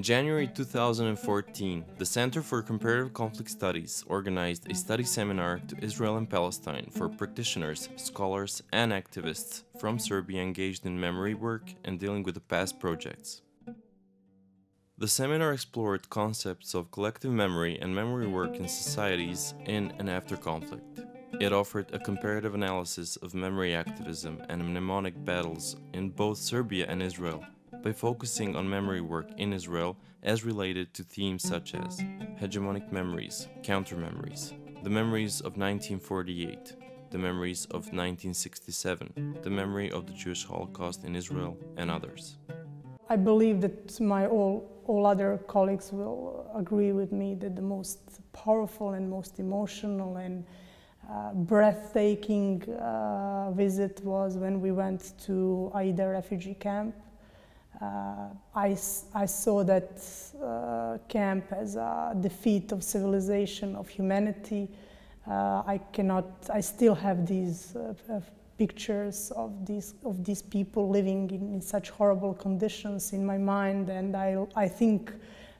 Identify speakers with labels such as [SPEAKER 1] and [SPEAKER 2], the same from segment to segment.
[SPEAKER 1] In January 2014, the Center for Comparative Conflict Studies organized a study seminar to Israel and Palestine for practitioners, scholars, and activists from Serbia engaged in memory work and dealing with the past projects. The seminar explored concepts of collective memory and memory work in societies in and after conflict. It offered a comparative analysis of memory activism and mnemonic battles in both Serbia and Israel by focusing on memory work in Israel as related to themes such as hegemonic memories, counter memories, the memories of 1948, the memories of 1967, the memory of the Jewish Holocaust in Israel, and others.
[SPEAKER 2] I believe that my all, all other colleagues will agree with me that the most powerful and most emotional and uh, breathtaking uh, visit was when we went to Aida refugee camp I, I saw that uh, camp as a defeat of civilization, of humanity. Uh, I cannot, I still have these pictures of these, of these people living in, in, such horrible conditions in my mind, and I, I think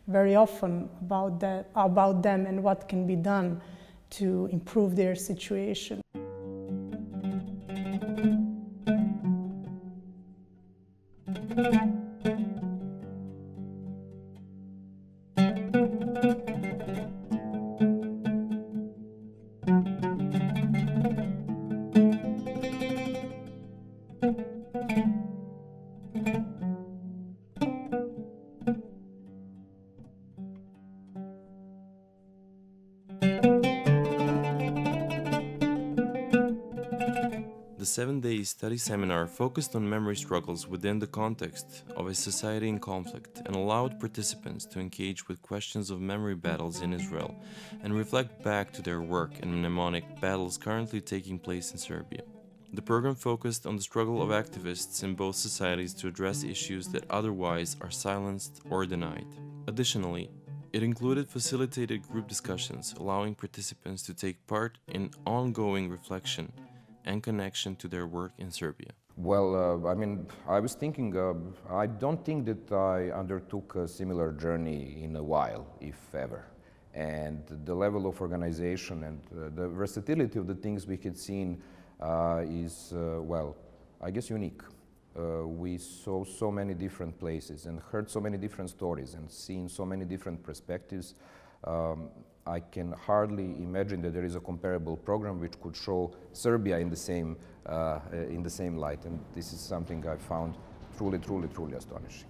[SPEAKER 2] very often about, that, about them and what can be done to improve their situation.
[SPEAKER 1] Seven day study seminar focused on memory struggles within the context of a society in conflict and allowed participants to engage with questions of memory battles in Israel and reflect back to their work and mnemonic battles currently taking place in Serbia. The program focused on the struggle of activists in both societies to address issues that otherwise are silenced or denied. Additionally, it included facilitated group discussions, allowing participants to take part in ongoing reflection and connection to their work in Serbia?
[SPEAKER 3] Well, uh, I mean, I was thinking, uh, I don't think that I undertook a similar journey in a while, if ever. And the level of organization and uh, the versatility of the things we had seen uh, is, uh, well, I guess unique. Uh, we saw so many different places and heard so many different stories and seen so many different perspectives. Um, I can hardly imagine that there is a comparable program which could show Serbia in the same, uh, in the same light. And this is something I found truly, truly, truly astonishing.